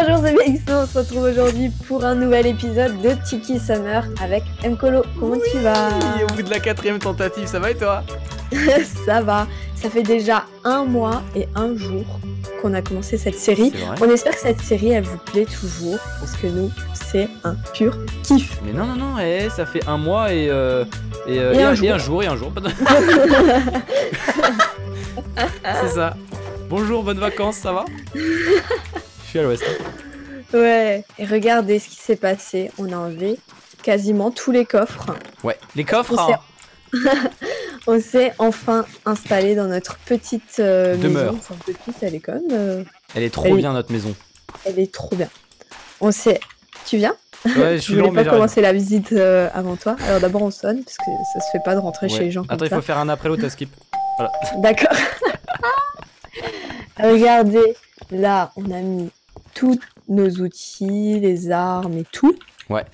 Bonjour, c'est Mexo. On se retrouve aujourd'hui pour un nouvel épisode de Tiki Summer avec Mkolo. Comment tu vas? au bout de la quatrième tentative, ça va et toi? Ça va. Ça fait déjà un mois et un jour qu'on a commencé cette série. On espère que cette série, elle vous plaît toujours parce que nous, c'est un pur kiff. Mais non, non, non, eh, ça fait un mois et, euh, et, euh, Et et un un, jour. et un jour, et un jour. C'est ça. Bonjour, bonnes vacances, ça va? Je suis à l'ouest. hein. ouais. Et regardez ce qui s'est passé. On a enlevé quasiment tous les coffres. Ouais, les coffres On hein. S'est enfin installé dans notre petite euh, Demeure. maison. Enfin, petite, elle est quand même. euh, Elle est trop Elle est- bien notre maison. Elle est trop bien. On s'est. Tu viens? Ouais, je suis voulais long, mais pas j'arrive. commencer la visite euh, avant toi. Alors d'abord on sonne parce que ça se fait pas de rentrer chez les gens Attends, il faut faire un après l'autre à skip. D'accord. Regardez, là on a mis tous nos outils, les armes et tout. Ouais.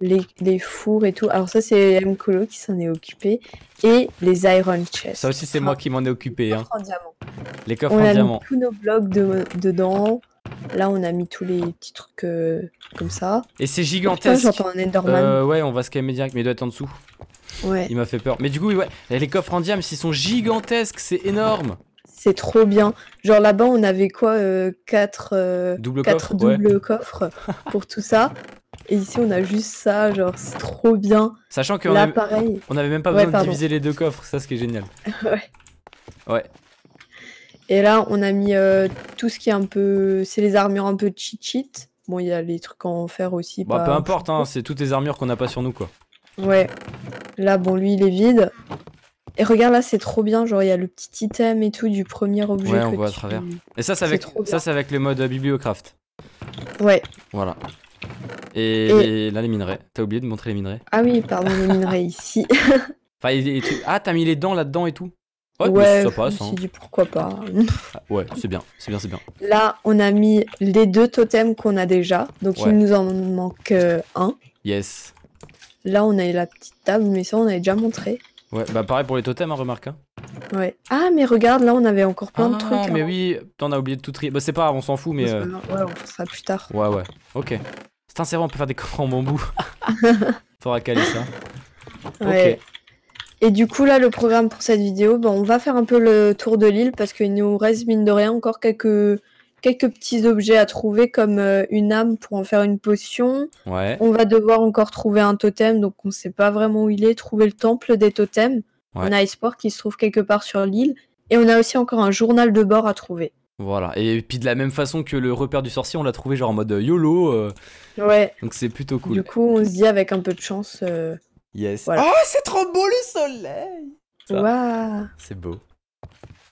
Les, les fours et tout. Alors ça c'est Mkolo qui s'en est occupé. Et les iron chests. Ça aussi, c'est moi qui m'en ai occupé. Hein. En diamant. Les coffres On en a diamant. mis tous nos blocs de- dedans. Là on a mis tous les petits trucs euh, comme ça. Et c'est gigantesque. j'entends un Enderman. Euh, ouais, on va se calmer direct, mais il doit être en dessous. Ouais. Il m'a fait peur. Mais du coup, ouais, les coffres en diam, s'ils sont gigantesques, c'est énorme. C'est trop bien. Genre là-bas, on avait quoi euh, Quatre, euh, Double quatre coffre, ouais. doubles coffres pour tout ça. Et ici, on a juste ça. Genre, c'est trop bien. Sachant qu'on avait, pareil. on avait même pas Ouais, besoin de diviser les deux coffres, ça ce qui est génial. Ouais. Ouais. Et là, on a mis euh, tout ce qui est un peu. C'est les armures un peu cheat-cheat. Bon, il y a les trucs en fer aussi. Bah, pas peu importe, hein, c'est toutes les armures qu'on n'a pas sur nous, quoi. Ouais. Là, bon, lui, il est vide. Et regarde, là, c'est trop bien. Genre, il y a le petit item et tout du premier objet. Ouais, on que voit à tu- travers. Et ça, c'est avec, ça, c'est avec le mode euh, bibliocraft. Ouais. Voilà. Et, là, les minerais. T'as oublié de montrer les minerais? Ah oui, pardon, les minerais ici. Enfin, et- et tu- Ah, t'as mis les dents là-dedans et tout? Ouais, ça je passe. me Hein. suis dit pourquoi pas. Ah, Ouais, c'est bien, c'est bien, c'est bien. Là, on a mis les deux totems qu'on a déjà. Donc, Ouais. il nous en manque euh, un. Yes. Là, on a la petite table, mais ça, on avait déjà montré. Ouais, bah pareil pour les totems, hein, remarque. hein. Ouais. Ah, mais regarde, là, on avait encore plein de Ah, trucs. mais hein. oui, t'en as oublié de tout trier. Bah, c'est pas grave, on s'en fout, mais. Euh. Ouais, on fera ça plus tard. Ouais, ouais. Ok. Putain, c'est vrai, on peut faire des coffres en bambou. Faudra caler ça. Ouais. Et du coup, là, le programme pour cette vidéo, bon, on va faire un peu le tour de l'île parce qu'il nous reste, mine de rien, encore quelques, quelques petits objets à trouver, comme euh, une âme pour en faire une potion. Ouais. On va devoir encore trouver un totem, donc on sait pas vraiment où il est. Trouver le temple des totems. Ouais. On a Esport qui se trouve quelque part sur l'île. Et on a aussi encore un journal de bord à trouver. Voilà. Et puis de la même façon que le repère du sorcier, on l'a trouvé genre en mode euh, YOLO. euh, Ouais. donc c'est plutôt cool. Du coup, on se dit avec un peu de chance. euh, Yes. Voilà. Oh, c'est trop beau le soleil. Waouh. C'est beau.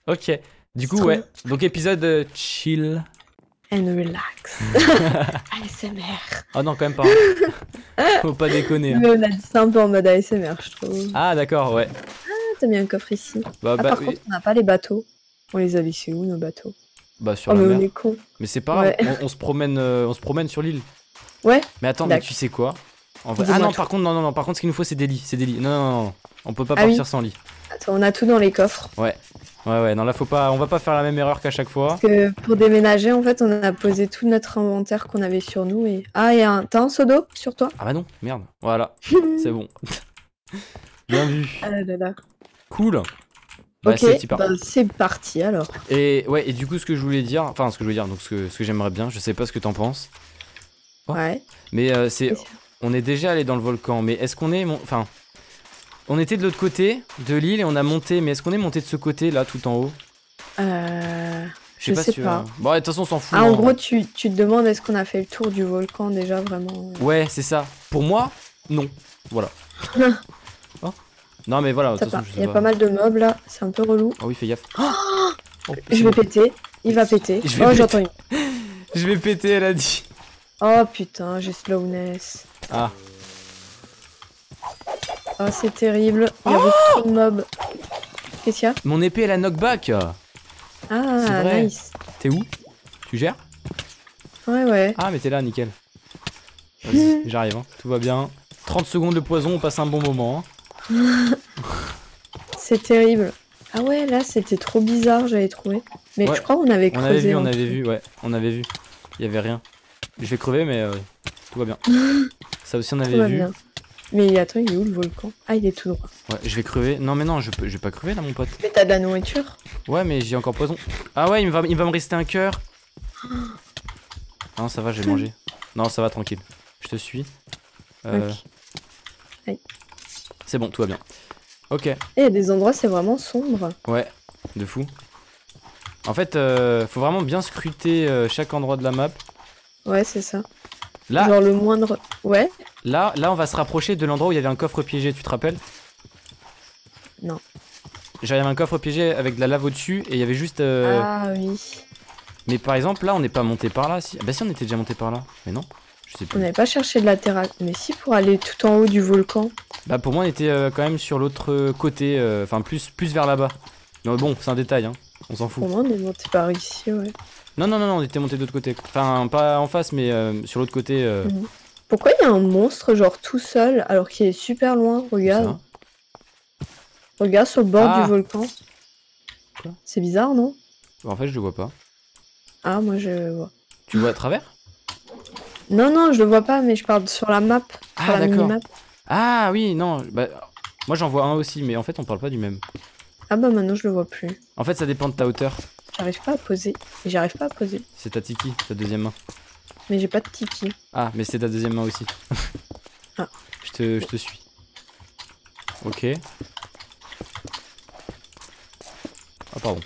Ok. Du coup, ouais. Donc épisode euh, chill. And relax. ASMR. Ah non, quand même pas. hein. Faut pas déconner. hein. Mais on a dit ça un peu en mode ASMR, je trouve. Ah, Ah d'accord, ouais. t'as mis un coffre ici. Bah, Ah, bah, par oui. contre, on n'a pas les bateaux. On les a laissés où, nos bateaux? Bah, sur Oh, la mais mer. on est con. Mais c'est pas grave, Ouais. on, on se promène, euh, on se promène sur l'île. Ouais. Mais attends, mais tu sais quoi? En vrai- Dis-moi Ah non, par contre, non, non, non. Par contre, ce qu'il nous faut, c'est des lits. C'est des lits. Non, non, non. On peut pas Ah oui. partir sans lit. Attends, on a tout dans les coffres. Ouais, ouais. Non, là, faut pas. On va pas faire la même erreur qu'à chaque fois. Parce que pour déménager, en fait, on a posé tout notre inventaire qu'on avait sur nous. Et... Ah, a un... T'as un seau d'eau sur toi? Ah bah non, merde. Voilà, c'est bon. Bien vu. Ah là là. Cool. Bah, ok, c'est parti, par- bah, c'est parti alors. Et ouais, et du coup, ce que je voulais dire, enfin, ce que je voulais dire, donc ce que, ce que j'aimerais bien, je sais pas ce que t'en penses, Oh. Ouais. mais euh, c'est, on est déjà allé dans le volcan, mais est-ce qu'on est, mon- enfin, on était de l'autre côté de l'île et on a monté, mais est-ce qu'on est monté de ce côté là, tout en haut? Euh... Je sais pas sais si pas. vois. Bon, de toute façon, on s'en fout. Ah, en gros, tu, tu te demandes est-ce qu'on a fait le tour du volcan déjà vraiment? Ouais, c'est ça. Pour moi, non. Voilà. Oh. Non, mais voilà, de Ça toute façon, Il y a pas. mal de mobs là, c'est un peu relou. Ah oui, fais gaffe. Oh, Je vais péter. Il va péter. Je vais oh, j'entends une. Je vais péter, elle a dit. Oh putain, j'ai slowness. Ah. Oh, c'est terrible. Il y a Oh beaucoup trop de mobs. Qu'est-ce qu'il y a Mon épée, elle a knockback. Ah, nice. T'es où? Tu gères? Ouais, ouais. Ah, mais t'es là, nickel. Vas-y, j'arrive, hein. tout va bien. 30 secondes de poison, on passe un bon moment. hein. C'est terrible. Ah ouais, là, c'était trop bizarre, j'avais trouvé. Mais Ouais. je crois qu'on avait On creusé. avait vu, on avait truc. vu, ouais, on avait vu. Il y avait rien. Je vais crever, mais euh, tout va bien. Ça aussi, on Tout avait va vu. bien. Mais attends, il est où le volcan? Ah, il est tout droit. Ouais, je vais crever. Non, mais non, je, peux, je vais pas crever là, mon pote. Mais t'as de la nourriture? Ouais, mais j'ai encore poison. Ah ouais, il va, il va me rester un cœur. Non, ça va, j'ai mangé. Non, ça va, tranquille. Je te suis. Euh. C'est bon, tout va bien. Ok, Et il y a des endroits, c'est vraiment sombre. ouais, de fou. En fait, euh, faut vraiment bien scruter euh, chaque endroit de la map. Ouais, c'est ça. Là, Genre le moindre. Ouais là, là, on va se rapprocher de l'endroit où il y avait un coffre piégé, tu te rappelles? Non. Genre, il y avait un coffre piégé avec de la lave au-dessus et il y avait juste. euh, Ah oui. Mais par exemple, là, on n'est pas monté par là. Si... Bah, si, on était déjà monté par là. Mais non, je sais On plus. n'avait pas cherché de la terre. à- Mais si, pour aller tout en haut du volcan. Bah, pour moi, on était euh, quand même sur l'autre côté, euh, enfin, plus, plus vers là-bas. Mais bon, c'est un détail, hein. On s'en fout. Pour moi, on est monté par ici, ouais. Non, non, non, non, on était monté de l'autre côté. Enfin, pas en face, mais euh, sur l'autre côté. euh, Mhm. Pourquoi il y a un monstre, genre tout seul, alors qu'il est super loin Regarde. Regarde sur le bord Ah. du volcan. Quoi? C'est bizarre, non? En fait, je le vois pas. Ah, moi je vois. Tu le vois à travers? Non, non, je le vois pas, mais je parle sur la map. Sur Ah, la minimap. Ah, oui, non. Bah, moi, j'en vois un aussi, mais en fait, on parle pas du même. Ah bah maintenant je le vois plus. En fait, ça dépend de ta hauteur. J'arrive pas à poser. J'arrive pas à poser. C'est ta tiki, ta deuxième main. Mais j'ai pas de tiki. Ah, mais c'est ta deuxième main aussi. Ah. Je te, je te suis. Ok. Ah, pardon.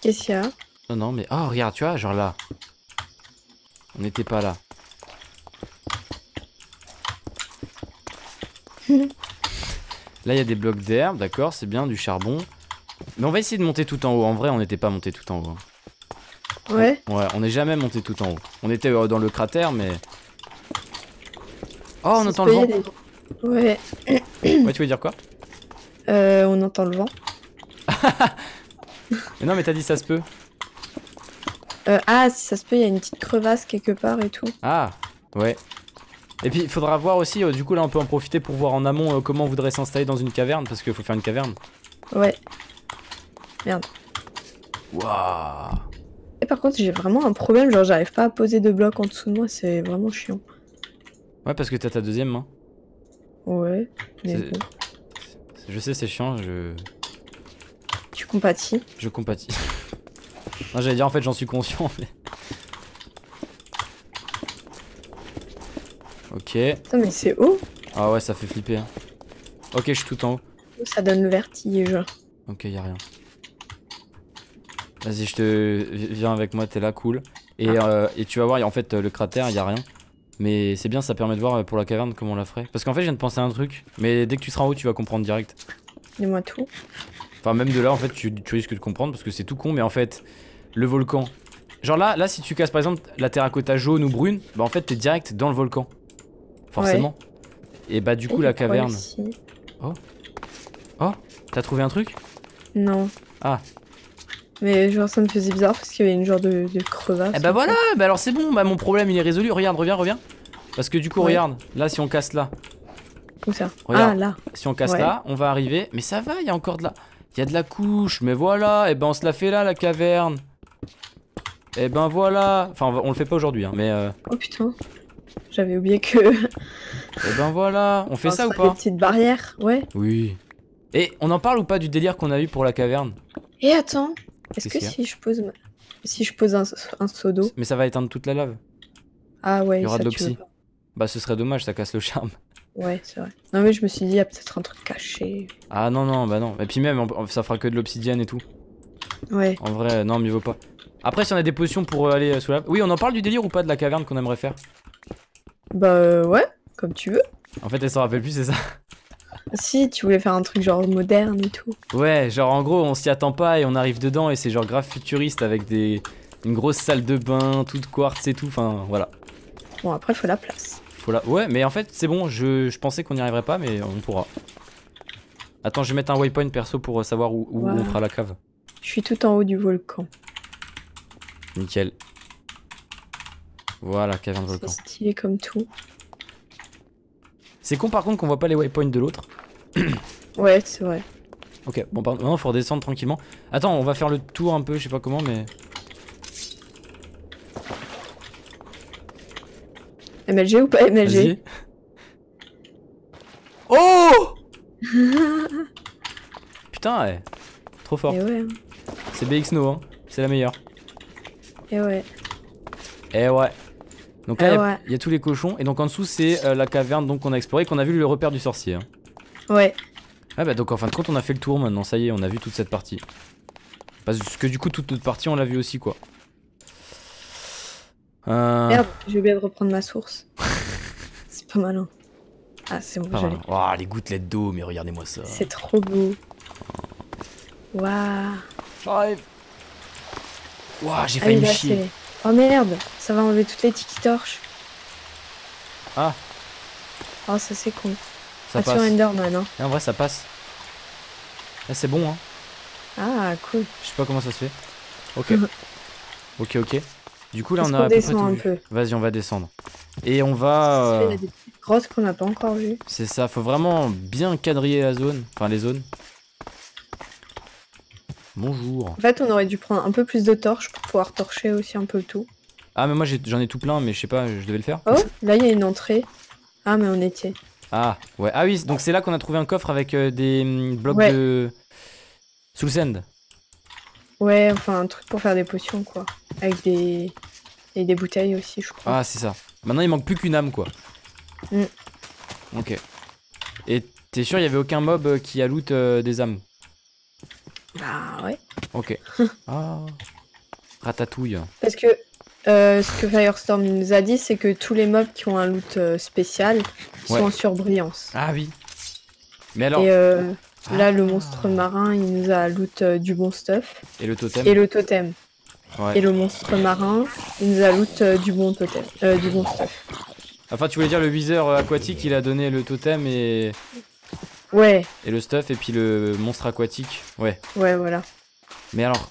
Qu'est-ce qu'il y a? Non, non, mais. Oh, regarde, tu vois, genre là. On n'était pas là. là, il y a des blocs d'herbe, d'accord, c'est bien, du charbon. Mais on va essayer de monter tout en haut. En vrai, on n'était pas monté tout en haut. hein. Ouais. Ouais, on n'est jamais monté tout en haut. On était euh, dans le cratère, mais. Oh, on entend le vent. des- Ouais. Ouais, tu veux dire quoi? Euh, on entend le vent. Mais non, mais t'as dit ça se peut. Euh, ah, si ça se peut, il y a une petite crevasse quelque part et tout. Ah, ouais. Et puis il faudra voir aussi, euh, du coup là on peut en profiter pour voir en amont euh, comment on voudrait s'installer dans une caverne, parce qu'il faut faire une caverne. Ouais. Waouh Et par contre, j'ai vraiment un problème, genre j'arrive pas à poser de blocs en dessous de moi, c'est vraiment chiant. Ouais, parce que t'as ta deuxième main. Ouais. Mais bon, Je sais, c'est chiant, je, tu compatis. je compatis. non, j'allais dire en fait j'en suis conscient, mais. Ok. Putain, mais c'est haut. Ah ouais, ça fait flipper. hein. Ok, je suis tout en haut. Ça donne le vertige. Ok, y a rien. Vas-y, je te. Viens avec moi, t'es là, cool. Et, euh, et tu vas voir, y a- en fait, le cratère, y a rien. Mais c'est bien, ça permet de voir euh, pour la caverne comment on la ferait. Parce qu'en fait, je viens de penser à un truc. Mais dès que tu seras en haut, tu vas comprendre direct. Dis-moi tout. Enfin, même de là, en fait, tu, tu risques de comprendre parce que c'est tout con. Mais en fait, le volcan. Genre là, là, si tu casses par exemple la terracotta jaune ou brune, bah en fait, t'es direct dans le volcan. Forcément. Et bah, du coup, Et la il caverne. ici T'as trouvé un truc? Non. Ah. Mais genre ça me faisait bizarre parce qu'il y avait une genre de, de crevasse. Eh bah voilà, bah alors c'est bon, bah mon problème il est résolu. Regarde, reviens, reviens. Parce que du coup, Ouais. regarde, là si on casse là, Où ça? Regarde. Ah là. si on casse Ouais. là, on va arriver. Mais ça va, il y a encore de la. Il y a de la couche, mais voilà, et ben on se la fait là la caverne. Et ben voilà. Enfin, on, va- on le fait pas aujourd'hui, hein, mais euh, Oh putain. J'avais oublié que. et ben voilà. On fait Enfin, ça ou pas? Des petites barrières, ouais. Oui. Et on en parle ou pas du délire qu'on a eu pour la caverne? Et attends, est-ce que si je pose si je pose un, un seau d'eau Mais ça va éteindre toute la lave. Ah ouais, Il y aura ça de l'oxy. Bah ce serait dommage, ça casse le charme. Ouais, c'est vrai. Non mais je me suis dit il y a peut-être un truc caché. Ah non, non, bah non. Et puis même, on- ça fera que de l'obsidienne et tout. Ouais. En vrai, non, mieux vaut pas. Après, si on a des potions pour euh, aller euh, sous la... Oui, on en parle du délire ou pas de la caverne qu'on aimerait faire? Bah ouais, comme tu veux. En fait, elle s'en rappelle plus, c'est ça? Si tu voulais faire un truc genre moderne et tout. Ouais, genre en gros, on s'y attend pas et on arrive dedans et c'est genre grave futuriste avec des... une grosse salle de bain, toute quartz et tout. Enfin, voilà. Bon après faut la place. Faut la... Ouais, mais en fait, c'est bon, je, je pensais qu'on n'y arriverait pas, mais on pourra. Attends, je vais mettre un waypoint perso pour euh, savoir où, où on fera la cave. Je suis tout en haut du volcan. Nickel. Voilà, caverne C'est volcan. stylé comme tout. C'est con par contre qu'on voit pas les waypoints de l'autre. Ouais, c'est vrai. Ok, bon, pardon, non, faut redescendre tranquillement. Attends, on va faire le tour un peu, je sais pas comment, mais. MLG ou pas MLG. Oh Putain, ouais. Trop fort. Et ouais, hein. C'est BXNO, hein. C'est la meilleure. et ouais. Eh ouais. Donc là, Eh il y a- ouais. il y, a tous les cochons. Et donc en dessous, c'est euh, la caverne donc qu'on a explorée, qu'on a vu le repère du sorcier. hein. Ouais. Ah bah donc en fin de compte, on a fait le tour maintenant. Ça y est, on a vu toute cette partie. Parce que du coup, toute notre partie, on l'a vu aussi, quoi. Euh... Merde, j'ai oublié de reprendre ma source. c'est pas malin. Ah, c'est bon, j'allais. mal. Ouah, les gouttelettes d'eau, mais regardez-moi ça. C'est trop beau. Waouh. J'arrive. Ouah, j'ai Ah failli me chier. Oh merde, ça va enlever toutes les tiki torches. Ah. Oh, ça c'est con. Ça Pas passe. sur Enderman, hein. Et en vrai, ça passe. Là, c'est bon, hein. Ah, cool. Je sais pas comment ça se fait. Ok. ok, ok. Du coup, là, on a à peu près descend tout un vu. peu Vas-y, on va descendre. Et on va. Il y euh, a des petites grottes qu'on n'a pas encore vues. C'est ça, faut vraiment bien quadriller la zone. Enfin, les zones. Bonjour. En fait, on aurait dû prendre un peu plus de torches pour pouvoir torcher aussi un peu tout. Ah, mais moi, j'en ai tout plein, mais je sais pas, je devais le faire. Oh, là, il y a une entrée. Ah, mais on était. Ah, ouais. Ah oui, donc c'est là qu'on a trouvé un coffre avec euh, des hum, blocs Ouais. de. Soul Sand. Ouais, enfin, un truc pour faire des potions, quoi. Avec des. Et des bouteilles aussi, je crois. Ah, c'est ça. Maintenant, il manque plus qu'une âme, quoi. Mm. Ok. Et t'es sûr, il y avait aucun mob euh, qui a loot euh, des âmes? Bah, ouais. Ok. ah. Ratatouille. Parce que euh, ce que Firestorm nous a dit, c'est que tous les mobs qui ont un loot euh, spécial sont Ouais. en surbrillance. Ah oui. Mais alors. Et euh, là, le Ah. monstre marin, il nous a loot du bon stuff. Et le totem Et le totem. Ouais. Et le monstre marin, il nous a loot du bon totem. euh, du bon stuff. Enfin, tu voulais dire le viseur aquatique, il a donné le totem et, Ouais, et le stuff, et puis le monstre aquatique. Ouais. ouais, voilà. Mais alors.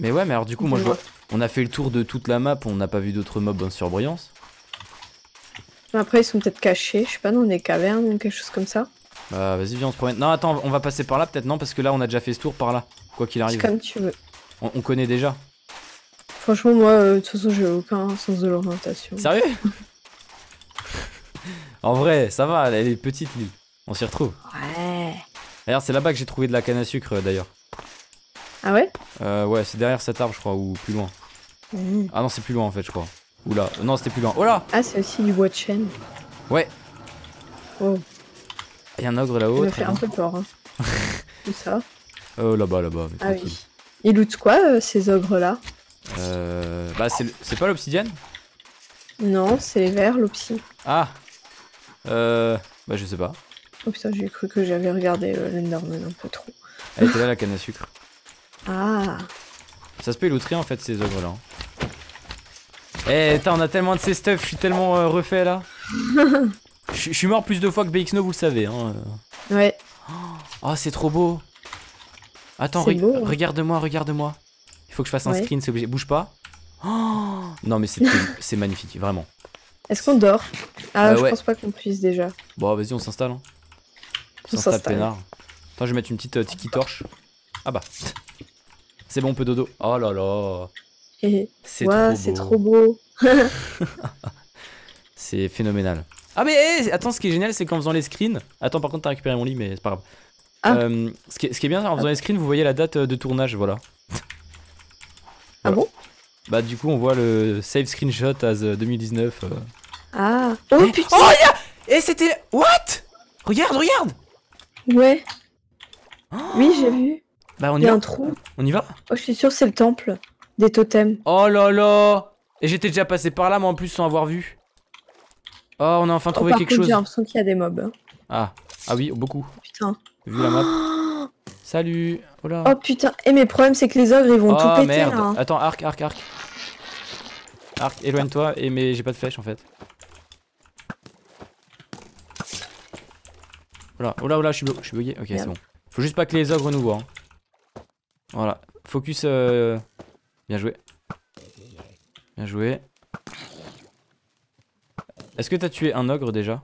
Mais ouais, mais alors du coup, moi je vois. On a fait le tour de toute la map, on n'a pas vu d'autres mobs en surbrillance. Mais Après, ils sont peut-être cachés, je sais pas, dans des cavernes ou quelque chose comme ça. Bah, vas-y, viens, on se promène. Non, attends, on va passer par là peut-être, non, parce que là, on a déjà fait ce tour par là. Quoi qu'il arrive. comme tu veux. On, on connaît déjà. Franchement, moi, euh, de toute façon, j'ai aucun sens de l'orientation. Sérieux? En vrai, ça va, elle est petite l'île. On s'y retrouve. D'ailleurs, c'est là-bas que j'ai trouvé de la canne à sucre, euh, d'ailleurs. Ah ouais? Euh, ouais, c'est derrière cet arbre, je crois, ou plus loin. Mhm. Ah non, c'est plus loin en fait, je crois. Oula, non, c'était plus loin. Oh là Ah, c'est aussi du bois de chêne. Ouais, Oh, il y a un ogre ça là-haut. me très fait un peu peur. Hein. Tout ça. Oh là-bas, là-bas, Ah tranquille. oui. Ils lootent quoi, euh, ces ogres-là? Euh, bah, c'est pas l'obsidienne? Non, c'est les vers, l'opsie. Ah Euh. Bah, je sais pas. Oh putain, j'ai cru que j'avais regardé euh, l'Enderman un peu trop. Elle était là, la canne à sucre. Ah, Ça se peut, rien en fait, ces ogres là. Eh, putain, on a tellement de ces stuff, je suis tellement euh, refait là. Je suis mort plus de fois que BXNO, vous le savez. Hein. euh. ouais. Oh, c'est trop beau. Attends, hein. regarde-moi, regarde-moi. Il faut que je fasse un Ouais. screen, c'est obligé. Bouge pas. Oh non, mais c'est c'est magnifique, vraiment. Est-ce qu'on dort? Ah, Euh, je ouais. pense pas qu'on puisse déjà. Bon, vas-y, on s'installe. Hein. S'installe s'installe. peinard. Attends, je vais mettre une petite euh, tiki torche. Ah bah. C'est bon, on peut dodo. Oh là là. C'est trop trop beau. C'est phénoménal. Ah mais eh, attends, ce qui est génial, c'est qu'en faisant les screens... Attends, par contre, t'as récupéré mon lit, mais c'est pas grave. Ah. Euh, ce, qui est, ce qui est bien, en faisant les screens, vous voyez la date euh, de tournage, voilà. Ah bon? Bah du coup, on voit le save screenshot as euh, 2019. euh. Ah. Oh Eh, putain Oh, y'a Et c'était... What? Regarde, regarde Ouais. Oh Oui, j'ai vu. Bah on Il y y a va un trou. On y va Oh, je suis sûre c'est le temple des totems. Oh là là Et j'étais déjà passé par là, moi en plus, sans avoir vu. Oh, on a enfin Oh, trouvé par quelque contre, chose. j'ai l'impression qu'il y a des mobs. hein. Ah, ah oui, beaucoup. Putain. Vu la map. Salut Oh là Oh putain. Et mes problèmes, c'est que les ogres, ils vont tout Oh péter merde là. hein. Attends, arc, arc, arc. Arc, éloigne-toi, et mais j'ai pas de flèche en fait. Oh là, oh là, oh là, je suis, je suis bugué. Ok, c'est bon. Faut juste pas que les ogres nous voient. hein. Voilà. Focus. euh, Bien joué. Bien joué. Est-ce que t'as tué un ogre déjà?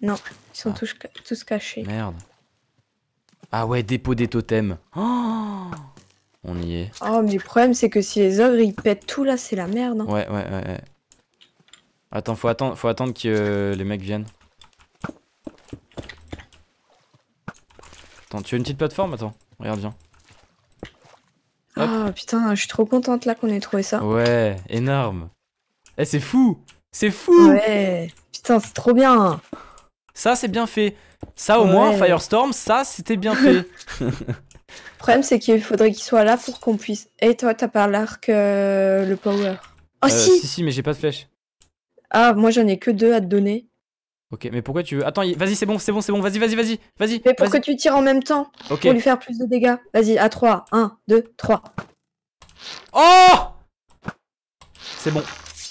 Ils sont Ah. tous, tous cachés. Merde. Ah ouais, dépôt des totems. Oh On y est. Oh, mais le problème, c'est que si les ogres, ils pètent tout là, c'est la merde. hein. Ouais, ouais, ouais. ouais. Attends, faut attendre, faut attendre que euh, les mecs viennent. Attends, tu as une petite plateforme Attends, regarde, viens. Hop. Ah putain, je suis trop contente là qu'on ait trouvé ça. Ouais, énorme. Eh, c'est fou C'est fou Ouais, putain, c'est trop bien. Ça, c'est bien fait. Ça, au moins. Firestorm, ça, c'était bien fait. Le problème, c'est qu'il faudrait qu'il soit là pour qu'on puisse. Et toi, t'as pas l'arc, euh, le power. Oh Euh, si Si, si, mais j'ai pas de flèche. Ah, moi j'en ai que deux à te donner. Ok, mais pourquoi tu veux. Attends, y- vas-y, c'est bon, c'est bon, c'est bon, vas-y, vas-y, vas-y, vas-y. Mais pour que tu tires en même temps, pour lui faire plus de dégâts. Vas-y, à 3. 1, 2, 3. Oh C'est bon.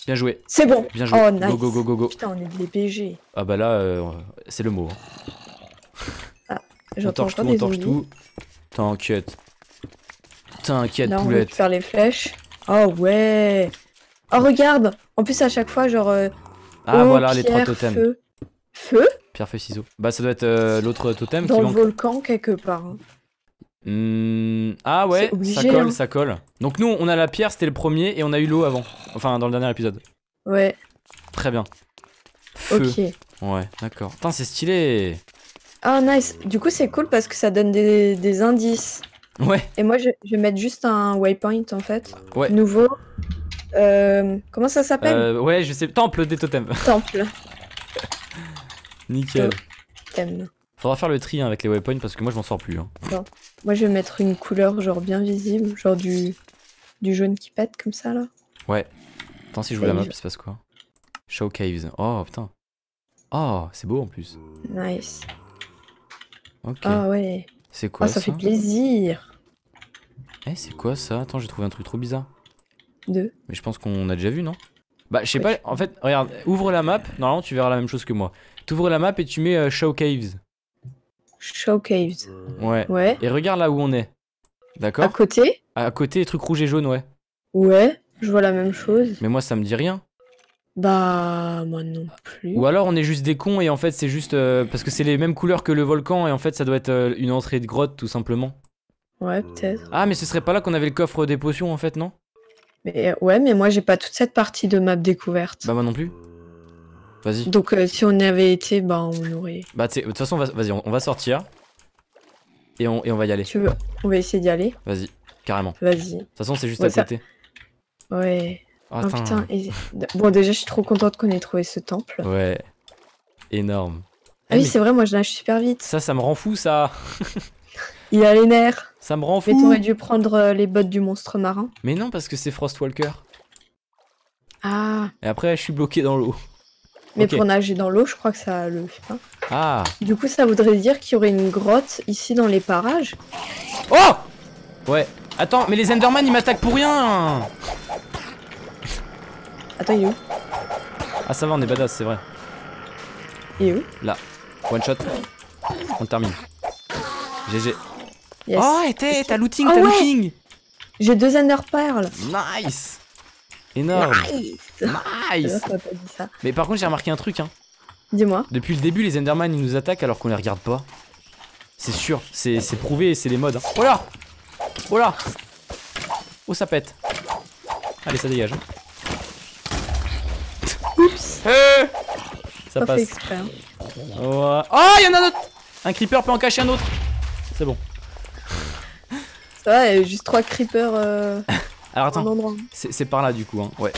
Bien joué, C'est bon. bien joué. Oh, nice. Go, go, go, go, go. Putain, on est des BG. Ah bah là, euh, c'est le mot. hein. On J'entends torche tout, on torche tout. T'inquiète. T'inquiète, Là, on poulette. récupère les flèches. Oh ouais. Oh, regarde. En plus, à chaque fois, genre. euh, Ah eau, voilà les trois totems. Feu. Feu Pierre, feuille, ciseaux. Bah ça doit être euh, l'autre totem Dans qui le manque. volcan, quelque part. hein. Hmm, Ah ouais, C'est obligé, ça colle, hein. ça colle. Donc nous, on a la pierre, c'était le premier, et on a eu l'eau avant. Enfin, dans le dernier épisode. Ouais, Très bien. Feu. ok. Ouais, d'accord. Putain, c'est stylé. Ah, nice. Du coup, c'est cool parce que ça donne des, des indices. Ouais, Et moi, je, je vais mettre juste un waypoint, en fait. Ouais. Nouveau. Euh, comment ça s'appelle? Euh, ouais, je sais. Temple des totems. Temple. Nickel. Thème. Faudra faire le tri hein, avec les waypoints parce que moi je m'en sors plus. hein. Moi, je vais mettre une couleur, genre bien visible. Genre du, du jaune qui pète, comme ça, là. Ouais. Attends, si je joue la map, il se passe quoi? Show Caves. Oh putain. Oh, c'est beau en plus. Nice. Ok. Ah ouais. c'est quoi Ah, ça, ça? fait plaisir. Eh, c'est quoi ça? Attends, j'ai trouvé un truc trop bizarre. Deux. Mais je pense qu'on a déjà vu, non? Bah, je sais pas. En fait, regarde, ouvre la map. Normalement, tu verras la même chose que moi. T'ouvres la map et tu mets euh, Show Caves. Show caves. Ouais. Ouais. Et regarde là où on est. À D'accord côté? À côté, les trucs rouges et jaunes, ouais. Ouais. Je vois la même chose. Mais moi, ça me dit rien. Bah, moi non plus. Ou alors on est juste des cons et en fait c'est juste euh, parce que c'est les mêmes couleurs que le volcan et en fait ça doit être euh, une entrée de grotte tout simplement. Ouais, peut-être. Ah mais ce serait pas là qu'on avait le coffre des potions en fait non? Mais euh, ouais, mais moi, j'ai pas toute cette partie de map découverte. Bah moi non plus. Vas-y. Donc, euh, si on y avait été, bah, on aurait. Bah de toute façon on va- vas-y on, on va sortir et on, et on va y aller. Tu veux On va essayer d'y aller Vas-y carrément. De Vas-y. toute façon c'est juste Ouais, à ça- côté. Ouais. Oh, Oh putain. et- Bon, déjà, je suis trop contente qu'on ait trouvé ce temple. Ouais. Énorme. Ah oui, mais c'est vrai, moi, je nage super vite. ça ça me rend fou ça. Il a les nerfs. Ça me rend Mais fou. t'aurais dû prendre euh, les bottes du monstre marin. Mais non parce que c'est Frostwalker. Ah. Et après je suis bloqué dans l'eau. Mais pour nager dans l'eau, je crois que ça le fait pas. Ah. Du coup, ça voudrait dire qu'il y aurait une grotte ici dans les parages. Oh Ouais. Attends mais les Enderman ils m'attaquent pour rien. Attends, il est où? Ah ça va on est badass c'est vrai. Il est où? One shot. On termine. GG. Yes. Oh, et t'es- t'as looting, Ah t'as ouais. looting. J'ai deux Ender Pearls. Nice. Énorme. Nice. Nice. Ça m'a pas dit ça. Mais par contre, j'ai remarqué un truc. Hein. Dis-moi. Depuis le début, les Enderman ils nous attaquent alors qu'on les regarde pas. C'est sûr, c'est prouvé et c'est les modes. Hein. Oh là Oh là Oh, ça pète. Allez, ça dégage. Oups. Eh ça Pas fait passe. exprès. hein. Oh, il y en a un autre Un creeper peut en cacher un autre. C'est bon. Ça va, il y a juste trois creepers euh, Alors en attends, c'est par là du coup. Hein. Ouais.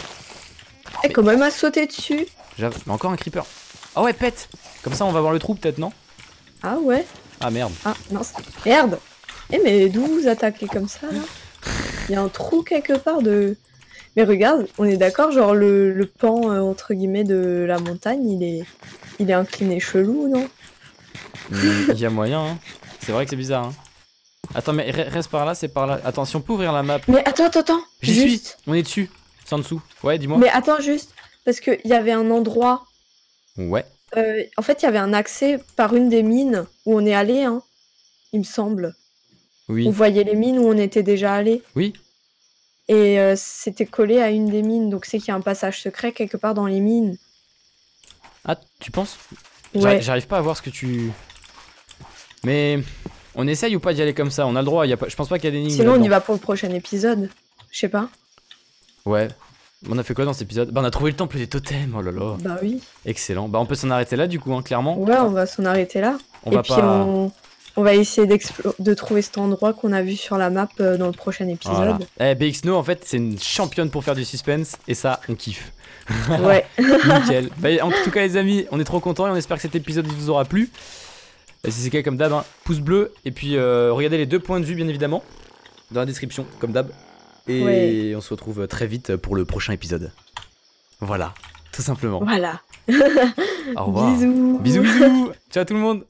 Eh, quand même à sauter dessus. J'avoue. Mais encore un creeper. Oh ouais, pète Comme ça, on va voir le trou peut-être, non? Ah ouais. Ah merde. Ah, mince. Merde. Eh, mais d'où vous attaquez comme ça, là? Il y a un trou quelque part de... Mais regarde, on est d'accord, genre le, le pan, euh, entre guillemets, de la montagne, il est, il est incliné chelou, non? Hmm, Il y a moyen, hein. C'est vrai que c'est bizarre, hein. Attends, mais re- reste par là, c'est par là. Attends, si on peut ouvrir la map. Mais attends, attends, attends. J'y suis. juste. On est dessus. C'est en dessous. Ouais, dis-moi. Mais attends, juste. Parce qu'il y avait un endroit... Ouais. euh, en fait, il y avait un accès par une des mines où on est allé, hein, il me semble. Oui. On voyait les mines où on était déjà allé. Oui. Et euh, c'était collé à une des mines, donc c'est qu'il y a un passage secret quelque part dans les mines. Ah, tu penses? Ouais. J'arrive pas à voir ce que tu. Mais. On essaye ou pas d'y aller comme ça? On a le droit. Y a pas... Je pense pas qu'il y a des énigmes. Sinon, on y va pour le prochain épisode. Je sais pas. Ouais. On a fait quoi dans cet épisode? Bah on a trouvé le temple des totems, oh là là. Bah oui. Excellent. Bah on peut s'en arrêter là du coup, hein, clairement. Ouais, on va s'en arrêter là. On Et va puis pas. on... on va essayer de trouver cet endroit qu'on a vu sur la map euh, dans le prochain épisode. Voilà. Eh, BXNO en fait c'est une championne pour faire du suspense et ça on kiffe. Ouais. Nickel. Bah, en tout cas les amis, on est trop contents et on espère que cet épisode vous aura plu. Et si c'est le cas comme d'hab, hein, pouce bleu et puis euh, regardez les deux points de vue bien évidemment dans la description comme d'hab. Et Ouais. on se retrouve très vite pour le prochain épisode. Voilà, tout simplement. Voilà. Au revoir. Bisous. Bisous bisous. Ciao tout le monde.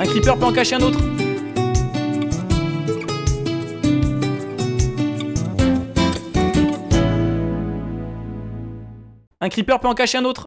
Un creeper peut en cacher un autre. Un creeper peut en cacher un autre.